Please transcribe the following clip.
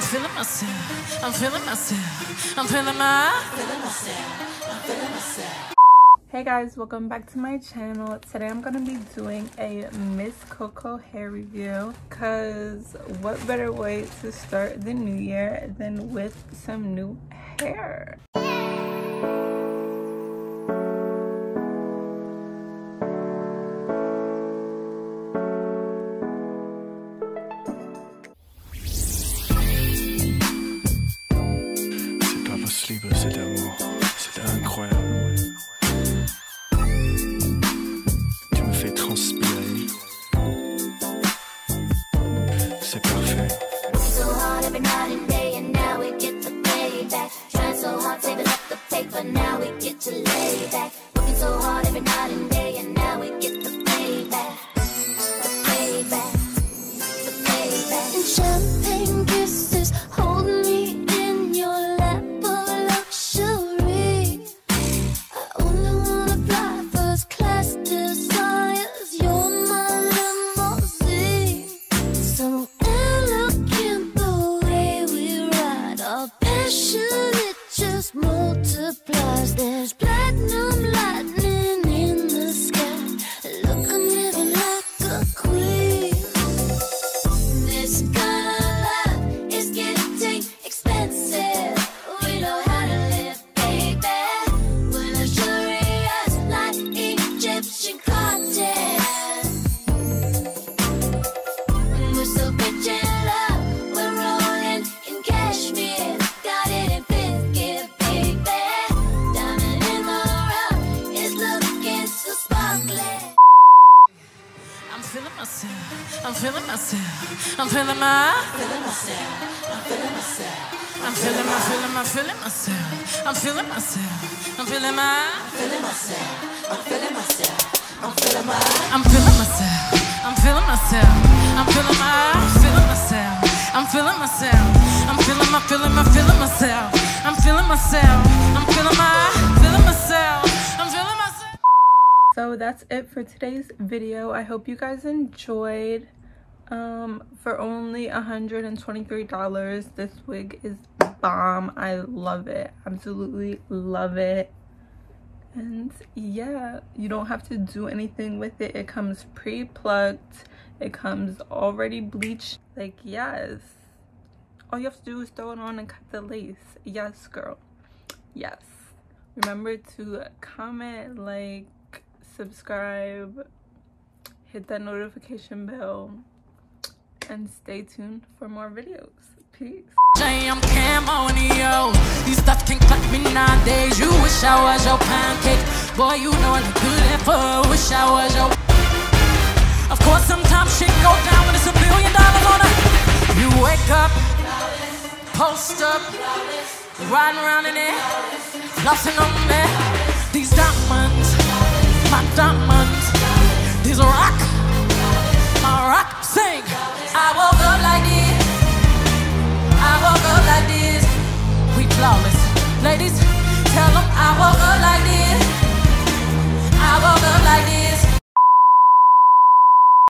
I'm feeling myself. I'm feeling myself. I'm feeling my. Feeling myself. I'm feeling myself. Hey guys, welcome back to my channel. Today I'm gonna be doing a Miss Coco hair review because what better way to start the new year than with some new hair? night and day, and now we get the payback. Trying so hard, saving up the but now we get to lay back. Working so hard every night and day. I'm feeling myself. I'm feeling my. Feeling myself. I'm feeling myself. I'm feeling my, feeling my, feeling myself. I'm feeling myself. I'm feeling my. Feeling myself. I'm feeling myself. I'm feeling my. I'm feeling myself. I'm feeling myself. I'm feeling my. Feeling myself. I'm feeling myself. I'm feeling my, feeling my, feeling myself. I'm feeling myself. I'm feeling my. Feeling myself. I'm feeling myself. So that's it for today's video. I hope you guys enjoyed um for only 123 dollars this wig is bomb. I love it. Absolutely love it. And yeah you don't have to do anything with it. It comes pre-plucked. It comes already bleached. Like yes. All you have to do is throw it on and cut the lace. Yes girl. Yes. Remember to comment like subscribe hit that notification bell and stay tuned for more videos. Peace. I'm camo yo. You stuff can cut me. You wish I was your pancake. Boy, you know I good at for. Wish I was your. Of course, sometimes shit go down when it's a billion dollars on it. You wake up, post up, riding around in it, on me. Flawless. Ladies,